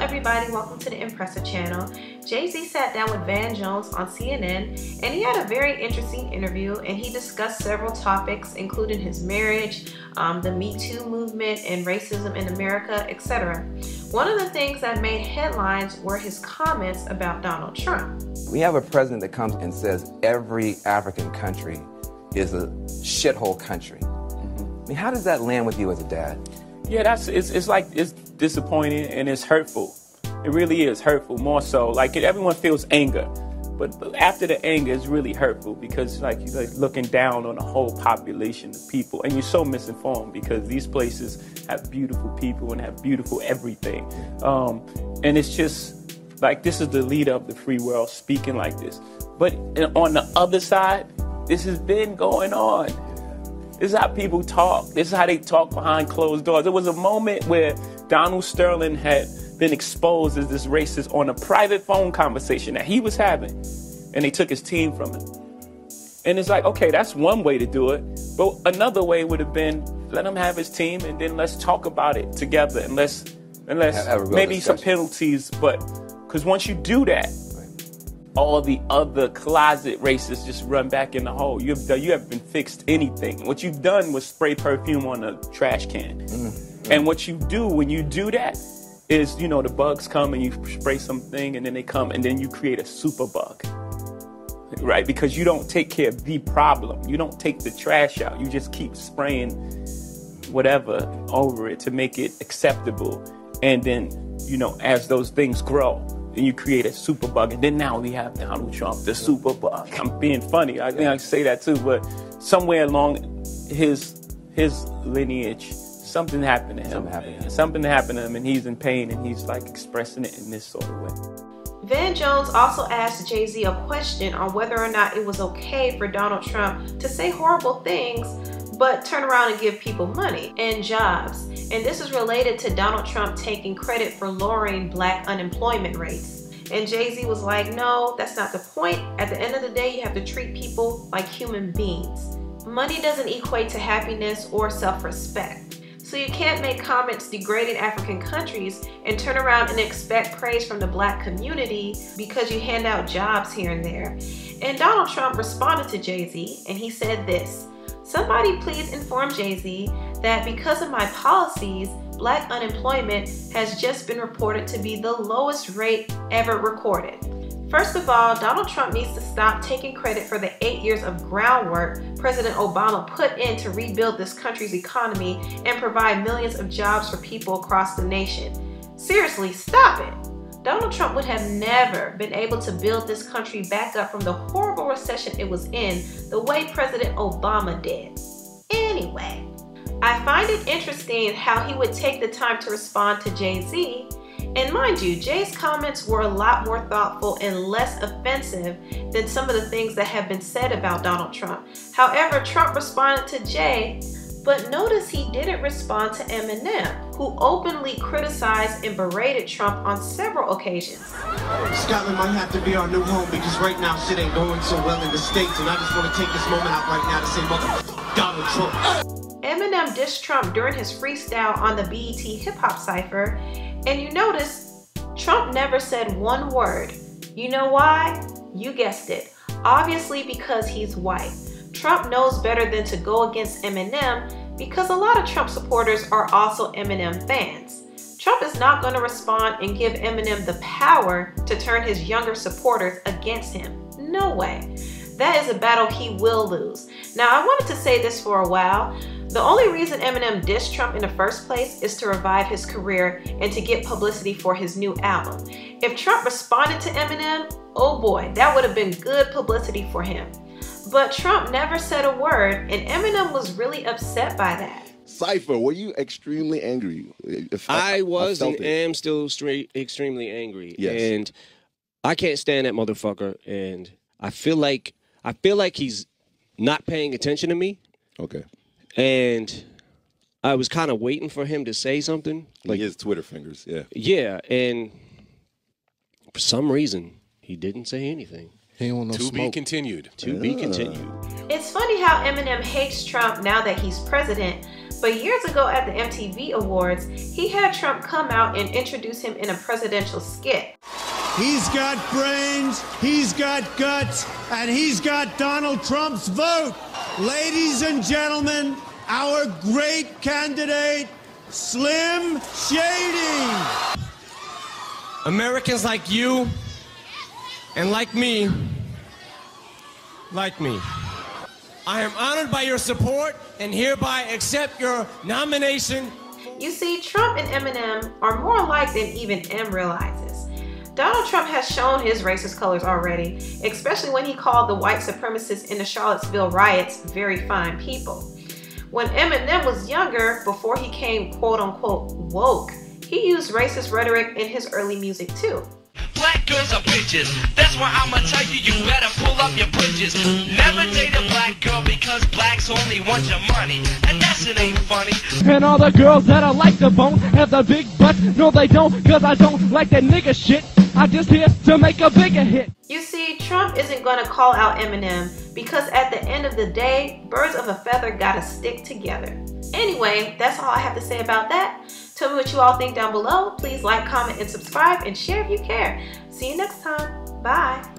everybody, welcome to the Empressive channel. Jay-Z sat down with Van Jones on CNN and he had a very interesting interview and he discussed several topics including his marriage, um, the Me Too movement and racism in America, etc. One of the things that made headlines were his comments about Donald Trump. We have a president that comes and says every African country is a shithole country. I mean, how does that land with you as a dad? Yeah, that's it's, it's like it's disappointing and it's hurtful. It really is hurtful, more so. Like everyone feels anger, but after the anger, it's really hurtful because like you're like looking down on a whole population of people, and you're so misinformed because these places have beautiful people and have beautiful everything, um, and it's just like this is the leader of the free world speaking like this. But on the other side, this has been going on. This is how people talk. This is how they talk behind closed doors. There was a moment where Donald Sterling had been exposed as this racist on a private phone conversation that he was having, and they took his team from him. And it's like, okay, that's one way to do it. But another way would have been let him have his team, and then let's talk about it together, and let's, and let's maybe some penalties. But because once you do that, all the other closet racists just run back in the hole. You have, you haven't fixed anything. What you've done was spray perfume on a trash can. Mm-hmm. And what you do when you do that is, you know, the bugs come and you spray something and then they come and then you create a super bug. Right? Because you don't take care of the problem. You don't take the trash out. You just keep spraying whatever over it to make it acceptable. And then, you know, as those things grow, and you create a super bug. And then now we have Donald Trump, the super bug. I'm being funny. I think I say that too, but somewhere along his his lineage, something happened to him. Something happened. To him. Something happened to him, and he's in pain, and he's like expressing it in this sort of way. Van Jones also asked Jay Z a question on whether or not it was okay for Donald Trump to say horrible things but turn around and give people money and jobs. And this is related to Donald Trump taking credit for lowering black unemployment rates. And Jay Z was like, no, that's not the point. At the end of the day, you have to treat people like human beings. Money doesn't equate to happiness or self respect. So you can't make comments degrading African countries and turn around and expect praise from the black community because you hand out jobs here and there. And Donald Trump responded to Jay Z and he said this Somebody please inform Jay-Z that because of my policies, black unemployment has just been reported to be the lowest rate ever recorded. First of all, Donald Trump needs to stop taking credit for the eight years of groundwork President Obama put in to rebuild this country's economy and provide millions of jobs for people across the nation. Seriously, stop it. Donald Trump would have never been able to build this country back up from the horrible recession it was in the way President Obama did. Anyway, I find it interesting how he would take the time to respond to Jay-Z. And mind you, Jay's comments were a lot more thoughtful and less offensive than some of the things that have been said about Donald Trump. However, Trump responded to Jay but notice he didn't respond to Eminem, who openly criticized and berated Trump on several occasions. Scotland might have to be our new home because right now shit ain't going so well in the States, and I just want to take this moment out right now to say motherfucker Donald Trump. Eminem dissed Trump during his freestyle on the BET Hip Hop Cypher, and you notice Trump never said one word. You know why? You guessed it. Obviously because he's white. Trump knows better than to go against Eminem because a lot of Trump supporters are also Eminem fans. Trump is not going to respond and give Eminem the power to turn his younger supporters against him. No way. That is a battle he will lose. Now, I wanted to say this for a while. The only reason Eminem dissed Trump in the first place is to revive his career and to get publicity for his new album. If Trump responded to Eminem, oh boy, that would have been good publicity for him. But Trump never said a word, and Eminem was really upset by that. Cypher, were you extremely angry? If I, I was I and it. am still straight, extremely angry. Yes. And I can't stand that motherfucker. And I feel like I feel like he's not paying attention to me. Okay. And I was kind of waiting for him to say something. Like his Twitter fingers, yeah. Yeah, and for some reason he didn't say anything. He don't no to smoke. be continued. To yeah. be continued. It's funny how Eminem hates Trump now that he's president, But years ago at the MTV Awards, he had Trump come out and introduce him in a presidential skit. He's got brains, he's got guts, and he's got Donald Trump's vote. Ladies and gentlemen, our great candidate, Slim Shady. Americans like you and like me, like me. I am honored by your support and hereby accept your nomination. You see, Trump and Eminem are more alike than even Em realizes. Donald Trump has shown his racist colors already, especially when he called the white supremacists in the Charlottesville riots very fine people. When Eminem was younger, before he came quote unquote woke, he used racist rhetoric in his early music too. Black girls are bitches. That's why I'ma tell you, you better pull up your britches. Never date a black girl because blacks only want your money. And that's it ain't funny. And all the girls that I like the bone have the big butts. No, they don't, cause I don't like that nigga shit. I just here to make a bigger hit. You see, Trump isn't gonna call out Eminem because at the end of the day, birds of a feather gotta stick together. Anyway, that's all I have to say about that. Tell me what you all think down below. Please like, comment, and subscribe, and share if you care. See you next time. Bye.